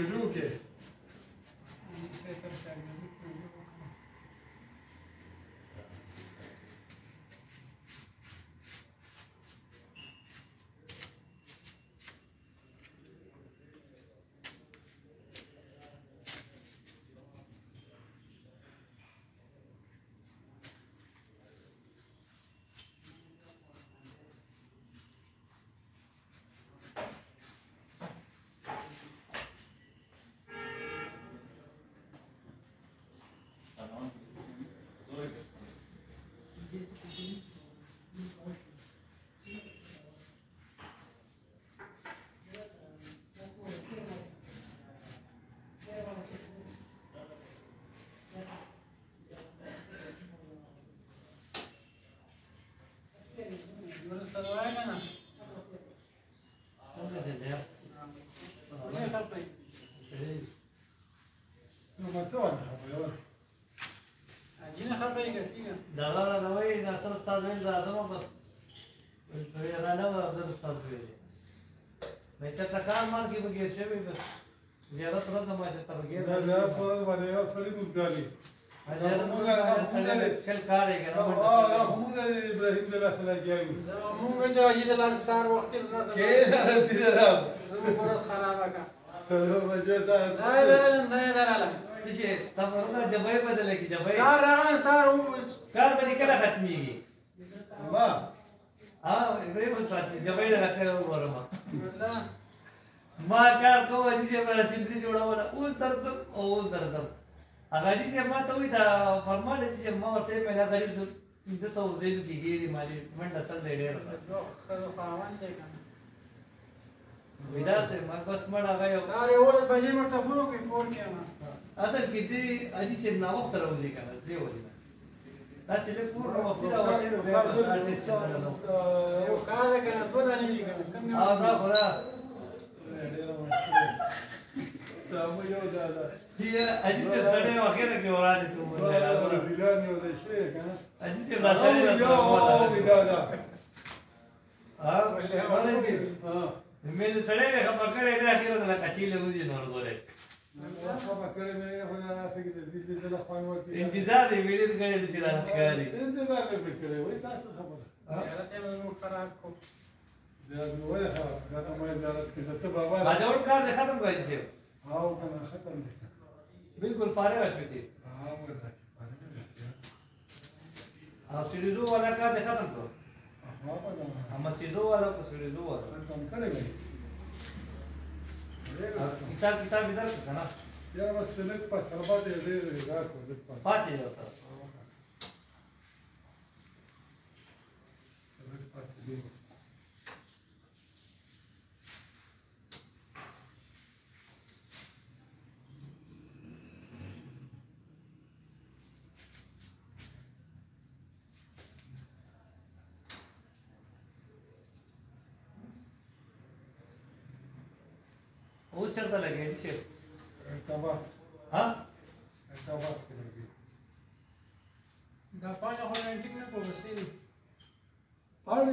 Luke. Santa Inquisición. Lo mató a la apoyadora. Allí خبره یې کسیګه دا لا نه وای دا سره استاد ویل دا زما بس په یې را نه وای دا استاد ویل مې چې تا کار مال کې بګیر شې به بس زیارت را ته ما چې تا بګیر دا دا په دې باندې یو څلې ګوګالي دا موږ دا موږ دا شل کار یې کړو او دا موږ دا ابراهيم د لاس لا کېږي موږ چې اجي د لاس سار وخت نه کې نه دې را زموږ خرابه کا نه نه نه نه راله څه شي تمرونه جبای بدل کی جبای سار راغله سار و کار به کله ختميږي ما ها به مو ساتي جبای دا کله وره ما کار کوو چې پر سندري جوړول اوس درد اوس درد هغه چې ما ته وي دا فرمان چې ما ورته مې نه غریب د څه وزې کیږي مالي منډه تل ډېر خو خاوند دی کنه ودا سه ما بس مړ هغه یو ساري اول بجې مرته فون کوي فون کېما اصل کې دې اجي سه نا وخت راوځي کنه دې وځي دا چې له کور راو په دا وایي یو کار ده کنه دوه نه لګي کنه ها دا خدا ته مو یو دا دا یې اجي سه سړې واخره کې ورانه ته مو دا دا دلان یو دا شي کنه اجي سه دا سړې یو دا دا ها ولې ورانه سي ها مې له سړې نه خبر کړې ده اخیره د کچې له وځي نور ګورې انتظار دې ویډیو کړې دې چې راځي انتظار دې کړې وای تاسو خبر دا نو ولا خبر دا ما دا کزه ته بابا ما دا ور کار دې ختم وای شي او کنه ختم دې بالکل فارغ شوې ها ورته او سيريزو ولا کار دې ختم کړو اما سيزو والا په سيزو والا ختم کړی وای حساب کتاب دې درک کنه یار بس سلک په سربا دې دې راکو پاتې جو سره پاتې دې اوس چرته لګېدل شي ارتباط ها ارتباط کې لګېدل دا پاڼه هولنډیک نه پوښتې دي پاڼه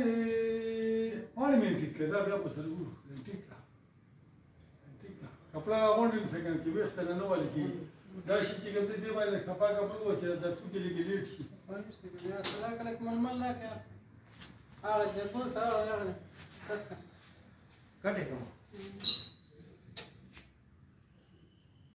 پاڼه مې ټیک کړه بیا په سر وو ټیک کپڑا راغونډل څنګه کې وخت نه نو ولګي دا شي چې کوم دې باندې صفا کپړو چې د څو کې لګي لیټ شي پښتې بیا سلا کلک ململ نه کړه هغه چې کو سره راغله کټه کوم